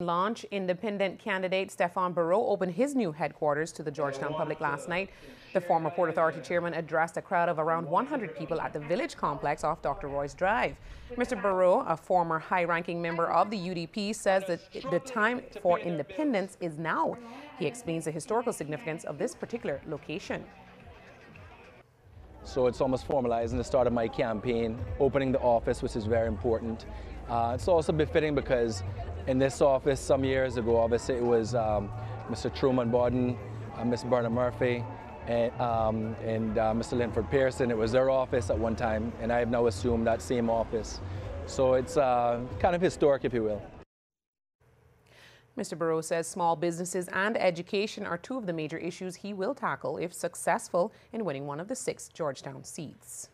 Launch independent candidate Stefan Baraud opened his new headquarters to the George Town public last night. The former Port Authority chairman addressed a crowd of around 100 people at the Village complex off Dr. Roy's Drive. Mr. Baraud, a former high-ranking member of the UDP, says that the time for independence is now. He explains the historical significance of this particular location. So it's almost formalizing the start of my campaign, opening the office, which is very important. Uh, it's also befitting because in this office some years ago, obviously it was um, Mr. Truman Bodden, uh, Ms. Berna Murphy, and, um, and uh, Mr. Linford Pierson. It was their office at one time, and I have now assumed that same office. So it's uh, kind of historic, if you will. Mr. Baraud says small businesses and education are two of the major issues he will tackle if successful in winning one of the six George Town seats.